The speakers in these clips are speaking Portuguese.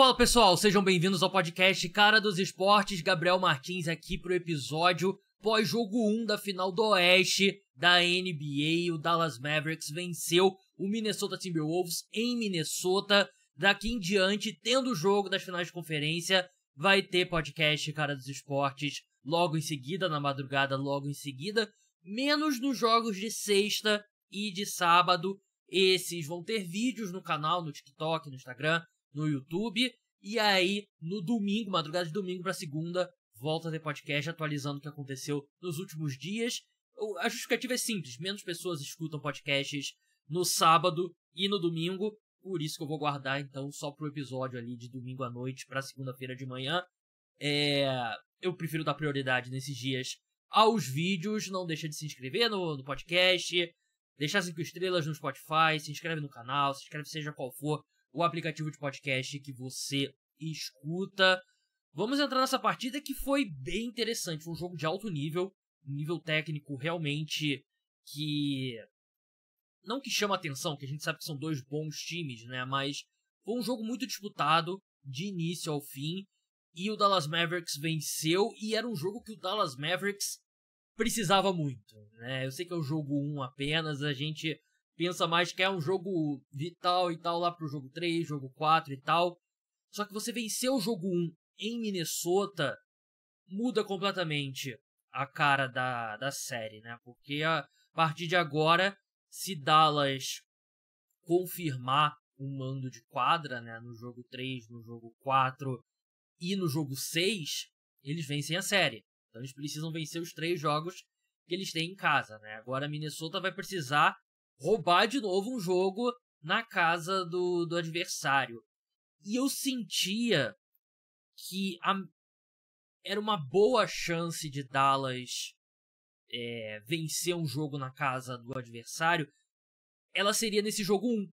Fala pessoal, sejam bem-vindos ao podcast Cara dos Esportes. Gabriel Martins aqui pro episódio pós-jogo 1 da final do Oeste da NBA. O Dallas Mavericks venceu o Minnesota Timberwolves em Minnesota. Daqui em diante, tendo o jogo das finais de conferência, vai ter podcast Cara dos Esportes logo em seguida, na madrugada, logo em seguida. Menos nos jogos de sexta e de sábado. Esses vão ter vídeos no canal, no TikTok, no Instagram, no YouTube. E aí, no domingo, madrugada de domingo para segunda, volta a ter podcast atualizando o que aconteceu nos últimos dias. A justificativa é simples: menos pessoas escutam podcasts no sábado e no domingo. Por isso que eu vou guardar então só pro episódio ali de domingo à noite para segunda-feira de manhã. É, eu prefiro dar prioridade nesses dias aos vídeos. Não deixa de se inscrever no, no podcast, deixar cinco estrelas no Spotify, se inscreve no canal, se inscreve seja qual for o aplicativo de podcast que você escuta. Vamos entrar nessa partida que foi bem interessante. Foi um jogo de alto nível, um nível técnico realmente que. Não que chama atenção, que a gente sabe que são dois bons times, né? Mas foi um jogo muito disputado, de início ao fim. E o Dallas Mavericks venceu, e era um jogo que o Dallas Mavericks precisava muito, né? Eu sei que é o jogo 1 apenas, a gente pensa mais que é um jogo vital e tal lá pro jogo 3, jogo 4 e tal. Só que você venceu o jogo 1 em Minnesota muda completamente a cara da, da série, né? Porque a partir de agora, se Dallas confirmar um mando de quadra, né, no jogo 3, no jogo 4 e no jogo 6, eles vencem a série. Então eles precisam vencer os três jogos que eles têm em casa, né? Agora Minnesota vai precisar roubar de novo um jogo na casa do, do adversário. E eu sentia que a, era uma boa chance de Dallas é, vencer um jogo na casa do adversário. Ela seria nesse jogo 1.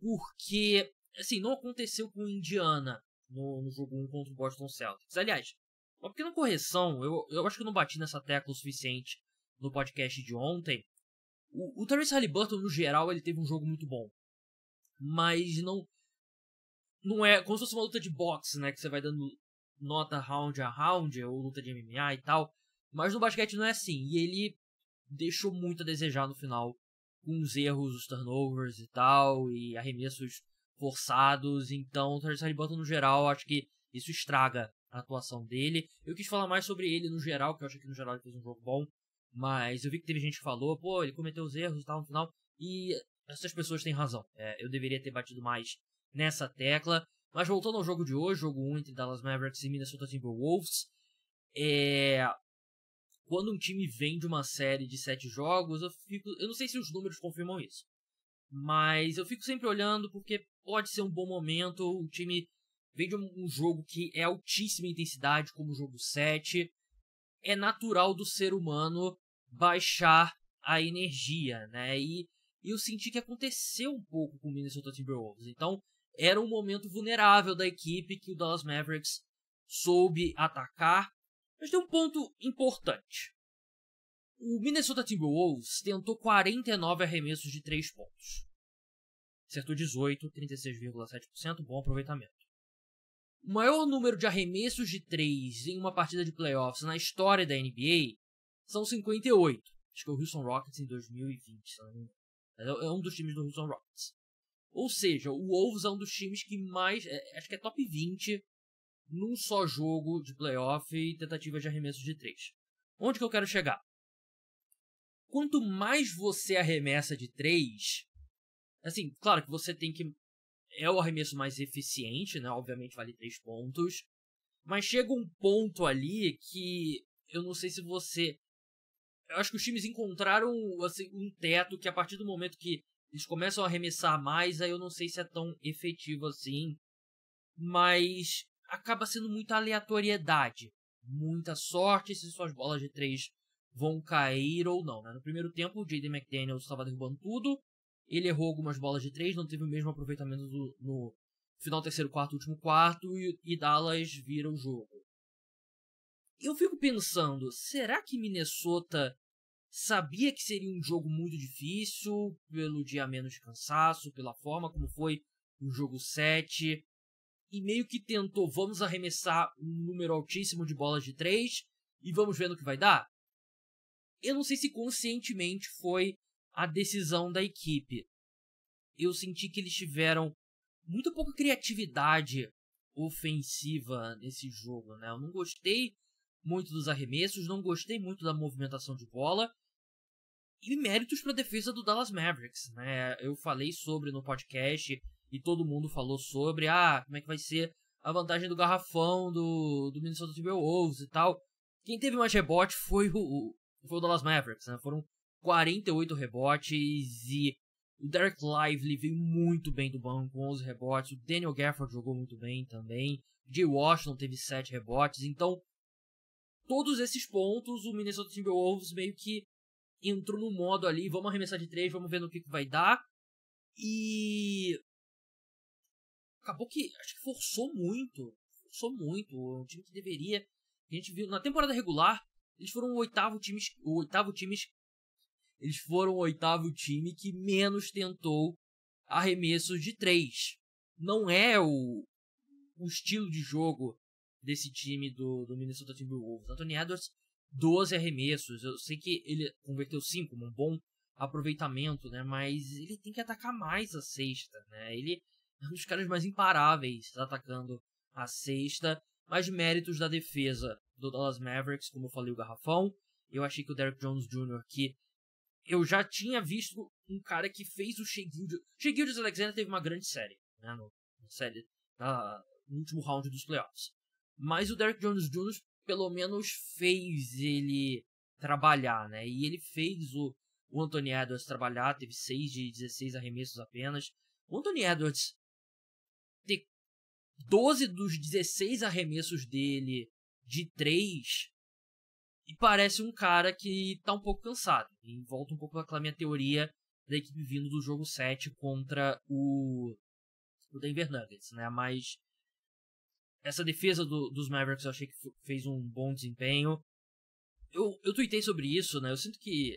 Porque, assim, não aconteceu com Indiana no, no jogo 1 contra o Boston Celtics. Aliás, uma pequena correção, eu, eu acho que eu não bati nessa tecla o suficiente no podcast de ontem. O, o Terence Halliburton, no geral, ele teve um jogo muito bom. Mas não. Não é como se fosse uma luta de boxe, né? Que você vai dando nota round a round, ou luta de MMA e tal. Mas no basquete não é assim. E ele deixou muito a desejar no final. Com os erros, os turnovers e tal. E arremessos forçados. Então, o Terence Halliburton, no geral, acho que isso estraga a atuação dele. Eu quis falar mais sobre ele no geral, que eu acho que no geral ele fez um jogo bom. Mas eu vi que teve gente que falou, pô, ele cometeu os erros e tal no final. E essas pessoas têm razão. É, eu deveria ter batido mais nessa tecla. Mas voltando ao jogo de hoje, jogo 1 entre Dallas Mavericks e Minnesota Timberwolves. É... Quando um time vem de uma série de sete jogos, eu fico. Eu não sei se os números confirmam isso. Mas eu fico sempre olhando porque pode ser um bom momento. O time vem de um jogo que é altíssima intensidade, como o jogo 7. É natural do ser humano baixar a energia, né? E, eu senti que aconteceu um pouco com o Minnesota Timberwolves. Então, era um momento vulnerável da equipe que o Dallas Mavericks soube atacar. Mas tem um ponto importante. O Minnesota Timberwolves tentou 49 arremessos de 3 pontos. Acertou 18, 36,7%, bom aproveitamento. O maior número de arremessos de 3 em uma partida de playoffs na história da NBA são 58. Acho que é o Houston Rockets em 2020, É um dos times do Houston Rockets. Ou seja, o Wolves é um dos times que mais. É, acho que é top 20 num só jogo de playoff e tentativas de arremesso de 3. Onde que eu quero chegar? Quanto mais você arremessa de 3, assim, claro que você tem que. É o arremesso mais eficiente, né? Obviamente vale 3 pontos. Mas chega um ponto ali que eu não sei se você eu acho que os times encontraram assim, um teto que a partir do momento que eles começam a arremessar mais, aí eu não sei se é tão efetivo assim. Mas acaba sendo muita aleatoriedade. Muita sorte se suas bolas de três vão cair ou não. Né? No primeiro tempo, o J.D. McDaniels estava derrubando tudo. Ele errou algumas bolas de três, não teve o mesmo aproveitamento do, no final terceiro quarto, último quarto, e, e Dallas vira o jogo. Eu fico pensando, será que Minnesota Sabia que seria um jogo muito difícil, pelo dia menos cansaço, pela forma como foi o jogo 7. e meio que tentou, vamos arremessar um número altíssimo de bolas de três e vamos ver no que vai dar. Eu não sei se conscientemente foi a decisão da equipe. Eu senti que eles tiveram muito pouca criatividade ofensiva nesse jogo, né? Eu não gostei muito dos arremessos, não gostei muito da movimentação de bola. E méritos para a defesa do Dallas Mavericks, né? Eu falei sobre no podcast e todo mundo falou sobre, ah, como é que vai ser a vantagem do garrafão do, do Minnesota Timberwolves e tal. Quem teve mais rebote foi o, foi o Dallas Mavericks, né? Foram 48 rebotes e o Derek Lively veio muito bem do banco com 11 rebotes. O Daniel Gafford jogou muito bem também. Jay Washington teve 7 rebotes. Então, todos esses pontos, o Minnesota Timberwolves meio que entrou no modo ali, vamos arremessar de 3, vamos ver no que, que vai dar. E acabou que acho que forçou muito, forçou muito, um time que deveria, a gente viu na temporada regular, eles foram o oitavo time, o oitavo time eles foram o oitavo time que menos tentou arremessos de três. Não é o, o estilo de jogo desse time do, do Minnesota Timberwolves. Anthony Edwards, 12 arremessos. Eu sei que ele converteu 5, um bom aproveitamento, né? Mas ele tem que atacar mais a sexta, né? Ele é um dos caras mais imparáveis atacando a sexta. Mais méritos da defesa do Dallas Mavericks, como eu falei, o garrafão. Eu achei que o Derrick Jones Jr., que eu já tinha visto um cara que fez o Shea Gildas. Shea Gildas Alexander teve uma grande série, né? No série, na, no último round dos playoffs. Mas o Derrick Jones Jr. pelo menos fez ele trabalhar, né? E ele fez o, o Anthony Edwards trabalhar, teve 6 de 16 arremessos apenas. O Anthony Edwards ter 12 dos 16 arremessos dele de 3 e parece um cara que tá um pouco cansado. E volta um pouco aquela minha teoria da equipe vindo do jogo 7 contra o, o Denver Nuggets, né? Mas essa defesa do, dos Mavericks eu achei que fez um bom desempenho. Eu, eu tuitei sobre isso, né? Eu sinto que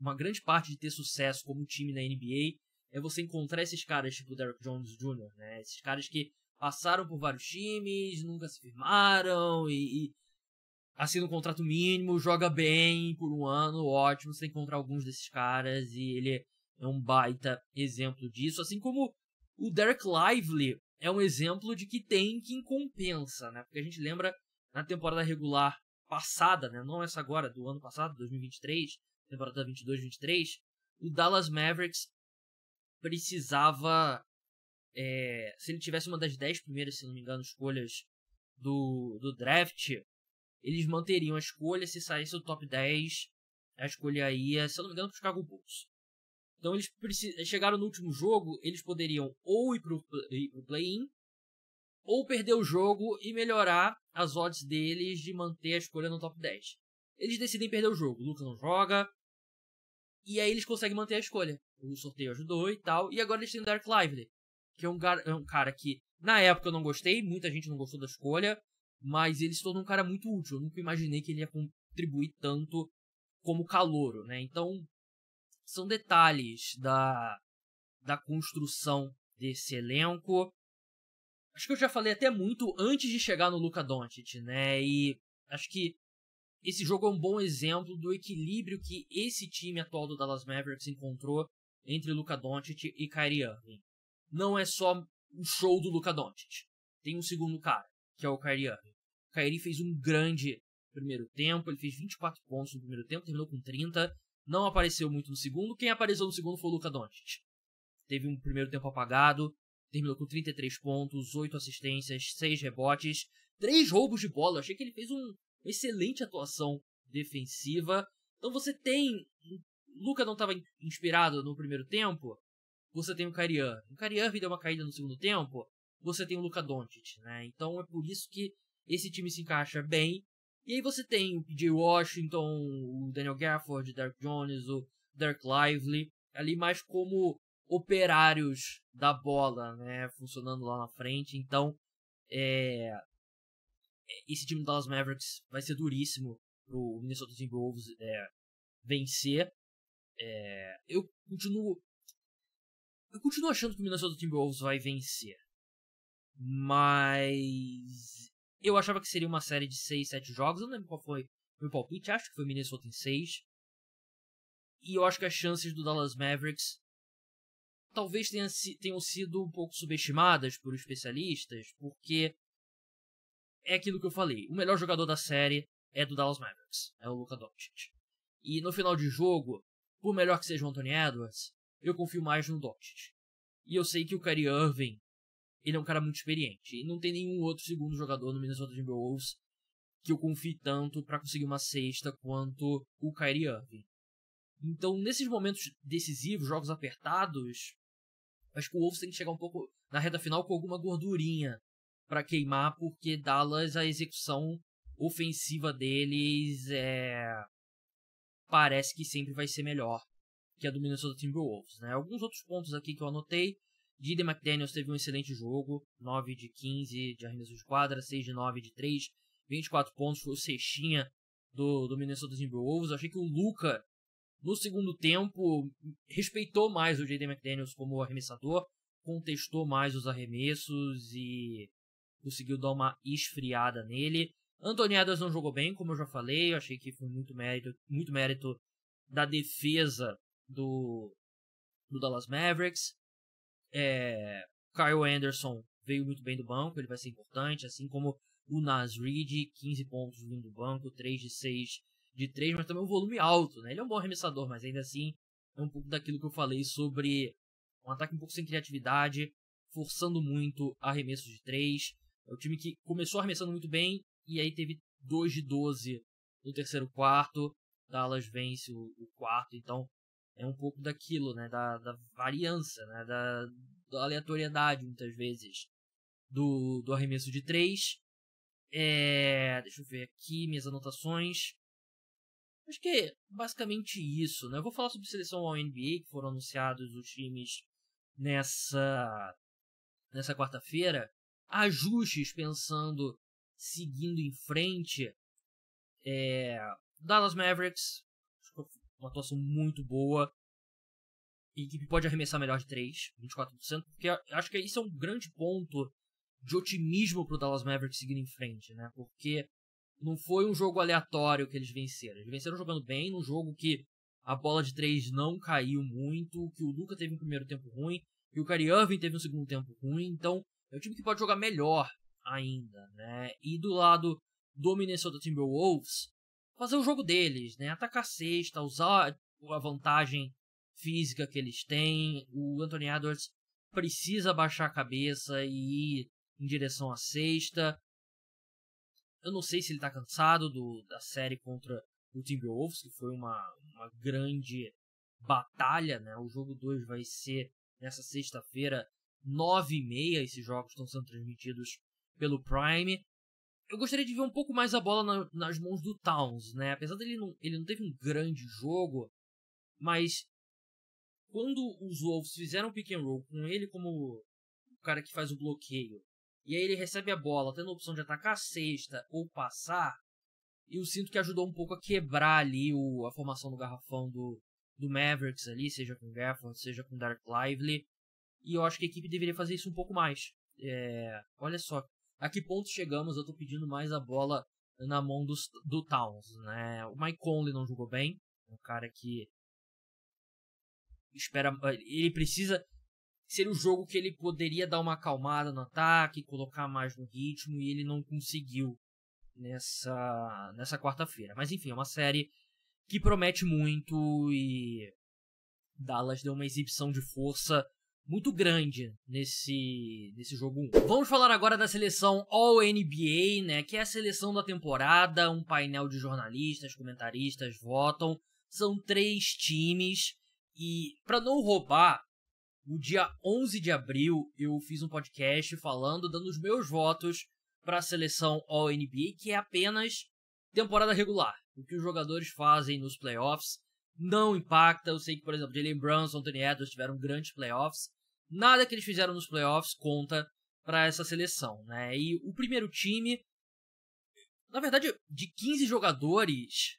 uma grande parte de ter sucesso como time na NBA é você encontrar esses caras tipo o Derrick Jones Jr., né? Esses caras que passaram por vários times, nunca se firmaram e, e um contrato mínimo, joga bem por um ano, ótimo. Você encontrar alguns desses caras e ele é um baita exemplo disso. Assim como o Derek Lively é um exemplo de que tem quem compensa, né? Porque a gente lembra na temporada regular passada, né? Não essa agora, do ano passado, 2023, temporada 22-23, o Dallas Mavericks precisava. É, se ele tivesse uma das 10 primeiras, se não me engano, escolhas do, do draft, eles manteriam a escolha se saísse do top 10. A escolha ia, se não me engano, para os Chicago Bulls. Então eles chegaram no último jogo, eles poderiam ou ir para o play-in, ou perder o jogo e melhorar as odds deles de manter a escolha no top 10. Eles decidem perder o jogo. O Lucas não joga. E aí eles conseguem manter a escolha. O sorteio ajudou e tal. E agora eles têm o Dark Lively, que é um, é um cara que na época eu não gostei, muita gente não gostou da escolha mas ele se tornou um cara muito útil. Eu nunca imaginei que ele ia contribuir tanto como calouro, né? Então, são detalhes da, da construção desse elenco. Acho que eu já falei até muito antes de chegar no Luka Doncic, né? E acho que esse jogo é um bom exemplo do equilíbrio que esse time atual do Dallas Mavericks encontrou entre Luka Doncic e Kyrie Irving. Não é só o show do Luka Doncic. Tem um segundo cara, que é o Kyrie Irving. O Kairi fez um grande primeiro tempo, ele fez 24 pontos no primeiro tempo, terminou com 30, não apareceu muito no segundo. Quem apareceu no segundo foi o Luka Doncic. Teve um primeiro tempo apagado, terminou com 33 pontos, 8 assistências, 6 rebotes, 3 roubos de bola. Eu achei que ele fez um, uma excelente atuação defensiva. Então você tem. Luca não estava inspirado no primeiro tempo. Você tem o Kyrie O Kyrie deu uma caída no segundo tempo. Você tem o Luka Doncic, né? Então é por isso que esse time se encaixa bem. E aí você tem o PJ Washington, o Daniel Gafford, o Derek Jones, o Derek Lively, ali mais como operários da bola, né, funcionando lá na frente. Então, é, esse time do Dallas Mavericks vai ser duríssimo pro Minnesota Timberwolves é, vencer. É, eu continuo eu continuo achando que o Minnesota Timberwolves vai vencer. Mas eu achava que seria uma série de 6, 7 jogos. Eu não lembro qual foi meu palpite. Acho que foi Minnesota em 6. E eu acho que as chances do Dallas Mavericks talvez tenham, tenham sido um pouco subestimadas por especialistas, porque é aquilo que eu falei. O melhor jogador da série é do Dallas Mavericks, é o Luka Doncic. E no final de jogo, por melhor que seja o Anthony Edwards, eu confio mais no Doncic. E eu sei que o Kyrie Irving, ele é um cara muito experiente. E não tem nenhum outro segundo jogador no Minnesota Timberwolves que eu confie tanto para conseguir uma cesta quanto o Kyrie Irving. Então, nesses momentos decisivos, jogos apertados, acho que o Wolves tem que chegar um pouco na reta final com alguma gordurinha para queimar, porque Dallas, a execução ofensiva deles é parece que sempre vai ser melhor que a do Minnesota Timberwolves. Né? Alguns outros pontos aqui que eu anotei. Didi McDaniels teve um excelente jogo, 9 de 15 de arremesso de quadra, 6 de 9 de 3, 24 pontos, foi o cestinha do, do Minnesota Timberwolves. Achei que o Luca, no segundo tempo, respeitou mais o J.D. McDaniels como arremessador, contestou mais os arremessos e conseguiu dar uma esfriada nele. Anthony Edwards não jogou bem, como eu já falei, eu achei que foi muito mérito, muito mérito da defesa do, do Dallas Mavericks. É, Kyle Anderson veio muito bem do banco, ele vai ser importante, assim como o Nas Reed, 15 pontos vindo do banco, 3 de 6 de 3, mas também um volume alto, né? Ele é um bom arremessador, mas ainda assim é um pouco daquilo que eu falei sobre um ataque um pouco sem criatividade, forçando muito arremessos de 3. É o time que começou arremessando muito bem e aí teve 2 de 12 no terceiro quarto. Dallas vence o, o quarto, então é um pouco daquilo, né? Da, da né? Da, da aleatoriedade, muitas vezes, do, do arremesso de 3. É, deixa eu ver aqui minhas anotações. Acho que é basicamente isso, né? Eu vou falar sobre seleção ao NBA, que foram anunciados os times nessa, nessa quarta-feira. Ajustes pensando seguindo em frente. É, Dallas Mavericks, uma atuação muito boa. A equipe pode arremessar melhor de 3, 24%, porque acho que isso é um grande ponto de otimismo para o Dallas Mavericks seguir em frente, né? Porque não foi um jogo aleatório que eles venceram. Eles venceram jogando bem, num jogo que a bola de 3 não caiu muito, que o Luca teve um primeiro tempo ruim, e o Kyrie Irving teve um segundo tempo ruim, então é um time que pode jogar melhor ainda, né? E do lado do Minnesota Timberwolves, fazer o jogo deles, né? Atacar a cesta, usar a vantagem física que eles têm. O Anthony Edwards precisa baixar a cabeça e ir em direção à sexta. Eu não sei se ele tá cansado do, da série contra o Timberwolves, que foi uma, uma grande batalha, né? O jogo 2 vai ser nessa sexta-feira, 9 e meia. Esses jogos estão sendo transmitidos pelo Prime eu gostaria de ver um pouco mais a bola na, nas mãos do Towns, né? Apesar dele não, ele não teve um grande jogo, mas quando os Wolves fizeram pick and roll com ele como o cara que faz o bloqueio, e aí ele recebe a bola, tendo a opção de atacar a cesta ou passar, eu sinto que ajudou um pouco a quebrar ali o, a formação do garrafão do, do Mavericks ali, seja com Gafford, seja com Dark Lively, e eu acho que a equipe deveria fazer isso um pouco mais. É, olha só, a que ponto chegamos? Eu tô pedindo mais a bola na mão dos, do Towns, né? O Mike Conley não jogou bem, um cara que espera, ele precisa ser o jogo que ele poderia dar uma acalmada no ataque, colocar mais no ritmo e ele não conseguiu nessa nessa quarta-feira. Mas enfim, é uma série que promete muito e Dallas deu uma exibição de força muito grande nesse, nesse jogo 1. Vamos falar agora da seleção All-NBA, né, que é a seleção da temporada, um painel de jornalistas, comentaristas votam, são três times e para não roubar, no dia 11 de abril eu fiz um podcast falando, dando os meus votos para a seleção All-NBA, que é apenas temporada regular. O que os jogadores fazem nos playoffs não impacta. Eu sei que, por exemplo, Jalen Brunson, Anthony Edwards tiveram grandes playoffs, nada que eles fizeram nos playoffs conta para essa seleção, né? E o primeiro time, na verdade, de 15 jogadores,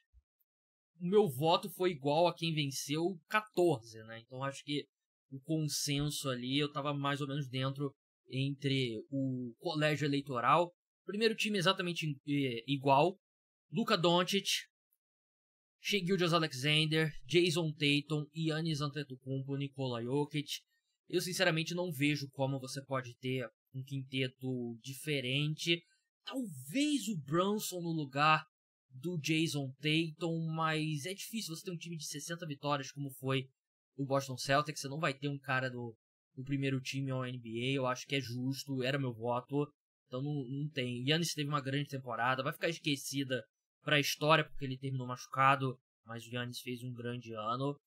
o meu voto foi igual a quem venceu 14, né? Então acho que o consenso ali eu tava mais ou menos dentro entre o colégio eleitoral. Primeiro time exatamente igual. Luka Doncic, Shea Alexander, Jason Tatum, Yannis Antetokounmpo, Nikola Jokic. Eu sinceramente não vejo como você pode ter um quinteto diferente. Talvez o Brunson no lugar do Jason Tatum, mas é difícil você ter um time de 60 vitórias como foi o Boston Celtics. Você não vai ter um cara do, do primeiro time ao NBA. Eu acho que é justo, era meu voto. Então não, não tem. Yannis teve uma grande temporada, vai ficar esquecida para a história porque ele terminou machucado, mas o Yannis fez um grande ano.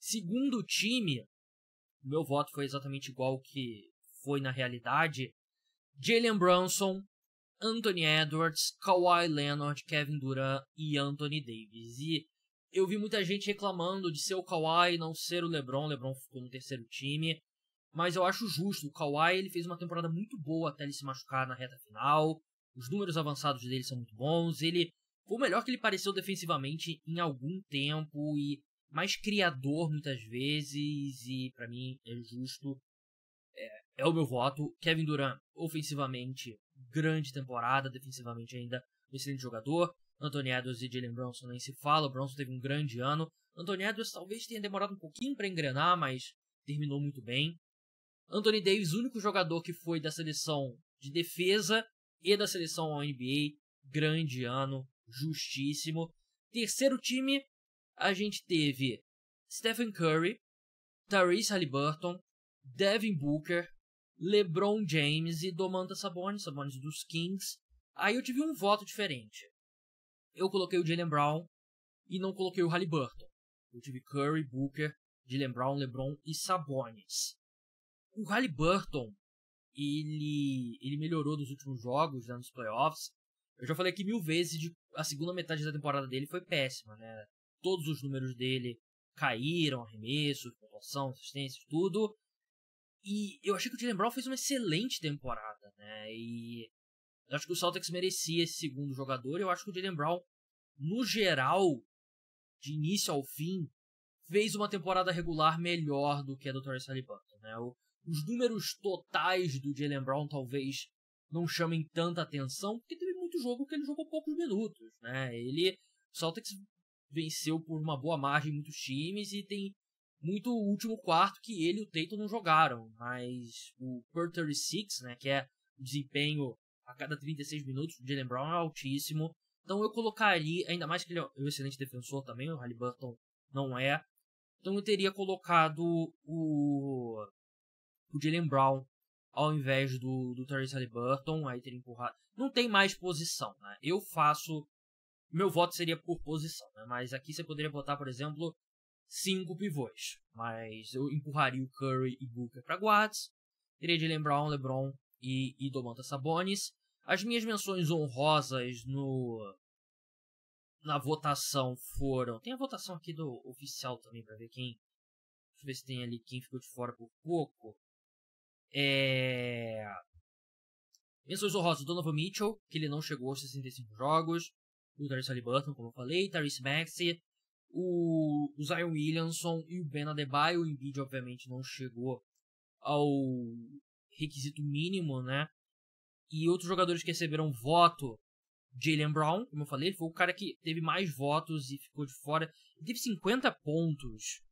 Segundo time, meu voto foi exatamente igual que foi na realidade. Jalen Brunson, Anthony Edwards, Kawhi Leonard, Kevin Durant e Anthony Davis. E eu vi muita gente reclamando de ser o Kawhi não ser o LeBron. LeBron ficou no terceiro time. Mas eu acho justo. O Kawhi ele fez uma temporada muito boa até ele se machucar na reta final. Os números avançados dele são muito bons. Ele foi o melhor que ele pareceu defensivamente em algum tempo e mais criador muitas vezes. E para mim é justo. É, é o meu voto. Kevin Durant, ofensivamente, grande temporada, defensivamente ainda um excelente jogador. Anthony Edwards e Jalen Bronson nem se fala, o Bronson teve um grande ano. Anthony Edwards talvez tenha demorado um pouquinho para engrenar, mas terminou muito bem. Anthony Davis, único jogador que foi da seleção de defesa e da seleção ao NBA, grande ano, justíssimo. Terceiro time, a gente teve Stephen Curry, Tyrese Halliburton, Devin Booker, LeBron James e Domantas Sabonis, Sabonis dos Kings. Aí eu tive um voto diferente. Eu coloquei o Jalen Brown e não coloquei o Halliburton. Eu tive Curry, Booker, Jalen Brown, LeBron e Sabonis. O Halliburton, ele, ele melhorou nos últimos jogos, né, nos playoffs. Eu já falei aqui mil vezes de a segunda metade da temporada dele foi péssima, né? Todos os números dele caíram, arremessos, pontuação, assistências, tudo. E eu achei que o Jalen Brown fez uma excelente temporada, né? E eu acho que o Celtics merecia esse segundo jogador. Eu acho que o Jalen Brown, no geral, de início ao fim, fez uma temporada regular melhor do que a do Torres Halliburton, né? O, os números totais do Jalen Brown talvez não chamem tanta atenção, porque teve muito jogo que ele jogou poucos minutos, né? Ele, o Celtics venceu por uma boa margem muitos times e tem muito último quarto que ele e o Tatum não jogaram, mas o per 36, né, que é o desempenho a cada 36 minutos do Jalen Brown é altíssimo. Então eu colocaria, ainda mais que ele é um excelente defensor também, o Halliburton não é. Então eu teria colocado o, o Jalen Brown ao invés do, do Therese Halliburton, aí teria empurrado. Não tem mais posição, né? Eu faço. Meu voto seria por posição, né? Mas aqui você poderia botar, por exemplo, cinco pivôs. Mas eu empurraria o Curry e Booker para guards. Teria de Brown, LeBron e, e Domantas Sabonis. As minhas menções honrosas no na votação foram. Tem a votação aqui do oficial também para ver quem. Deixa eu ver se tem ali quem ficou de fora por pouco. É. Menções honrosas: Donovan Mitchell, que ele não chegou aos 65 jogos. O Tyrese Halliburton, como eu falei. Tyrese Maxey o, o Zion Williamson e o Ben Adebayo. O Embiid, obviamente, não chegou ao requisito mínimo, né? E outros jogadores que receberam voto, Jalen Brown, como eu falei, foi o cara que teve mais votos e ficou de fora. Ele teve 50 pontos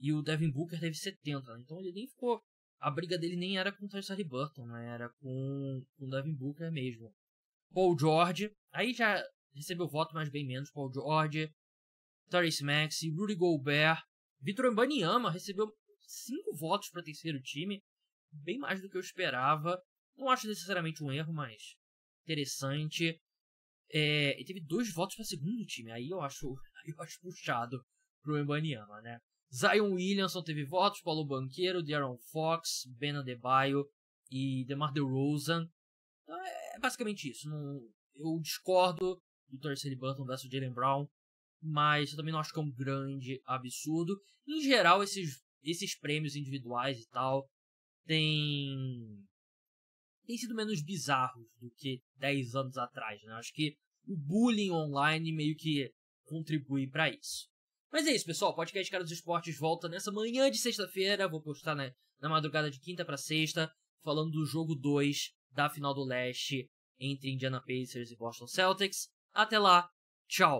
e o Devin Booker teve 70, né? então ele nem ficou. A briga dele nem era com o Tyrese Burton, né? Era com, com o Devin Booker mesmo. Paul George, aí já recebeu voto, mas bem menos. Paul George, Tyrese Maxey, Rudy Gobert, Vitor Embanyama recebeu cinco votos para terceiro time, bem mais do que eu esperava. Não acho necessariamente um erro, mas interessante. É, e teve dois votos para segundo time, aí eu acho, eu acho puxado pro Embanyama, né? Zion Williamson teve votos, Paulo Banqueiro, De'Aaron Fox, Ben Adebayo e DeMar DeRozan. Então é basicamente isso. Não, eu discordo do Torcey Burton versus Jalen Brown mas eu também não acho que é um grande absurdo. Em geral, esses, esses prêmios individuais e tal têm, têm sido menos bizarros do que 10 anos atrás, né? Acho que o bullying online meio que contribui para isso. Mas é isso, pessoal. O podcast Cara dos Esportes volta nessa manhã de sexta-feira. Vou postar né, na madrugada de quinta para sexta. falando do jogo 2 da final do leste entre Indiana Pacers e Boston Celtics. Até lá, tchau!